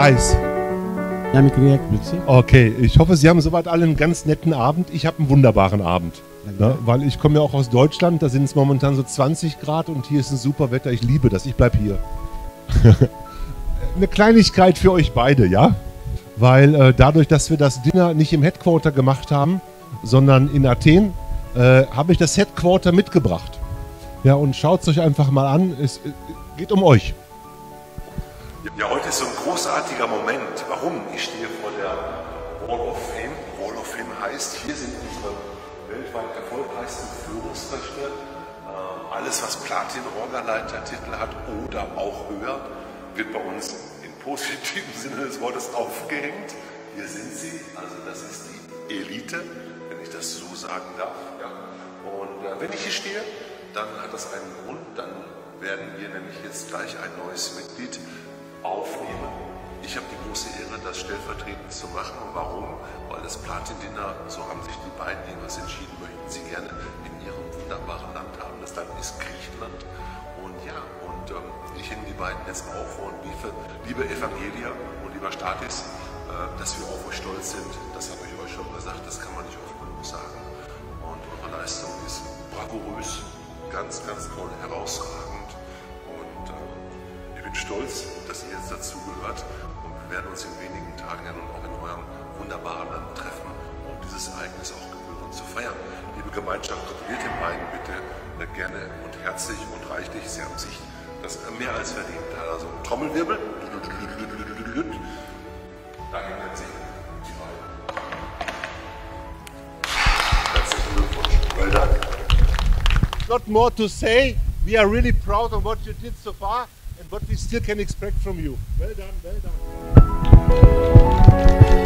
Reis. Ja, mit Grieck, bitte. Okay, ich hoffe, Sie haben soweit alle einen ganz netten Abend. Ich habe einen wunderbaren Abend. Ne? Weil ich komme ja auch aus Deutschland, da sind es momentan so 20 Grad und hier ist ein super Wetter. Ich liebe das, ich bleibe hier. Eine Kleinigkeit für euch beide, ja? Weil äh, dadurch, dass wir das Dinner nicht im Headquarter gemacht haben, sondern in Athen, äh, habe ich das Headquarter mitgebracht. Ja, und schaut es euch einfach mal an. Es äh, geht um euch. Ja, heute ist so ein großartiger Moment. Warum? Ich stehe vor der Wall of Fame. Wall of Fame heißt, hier sind unsere weltweit erfolgreichsten Führungskräfte. Äh, alles, was Platin-Orgaleiter-Titel hat oder auch höher, wird bei uns im positiven Sinne des Wortes aufgehängt. Hier sind sie, also das ist die Elite, wenn ich das so sagen darf. Ja. Und äh, wenn ich hier stehe, dann hat das einen Grund, dann werden wir nämlich jetzt gleich ein neues Mitglied aufnehmen. Ich habe die große Ehre, das stellvertretend zu machen. Warum? Weil das Platin-Dinner, so haben sich die beiden irgendwas entschieden, möchten sie gerne in ihrem wunderbaren Land haben. Das Land ist Griechenland. Und ja, und ähm, ich hänge die beiden jetzt auf und liebe, liebe Evangelia und lieber Statis, äh, dass wir auf euch stolz sind. Das habe ich euch schon gesagt, das kann man nicht oft genug sagen. Und eure Leistung ist bravourös, ganz, ganz toll, herausragend. Bin stolz, dass ihr jetzt dazu gehört. Und wir werden uns in wenigen Tagen ja nun auch in eurem wunderbaren Land treffen, um dieses Ereignis auch gebührend zu feiern. Liebe Gemeinschaft, gratuliert den beiden bitte äh, gerne und herzlich und reichlich. Sie haben sich das mehr als verdient. Also Trommelwirbel. Danke herzlich. Herzlichen Glückwunsch. Well done. Not more to say. We are really proud of what you did so far and what we still can expect from you. Well done, well done.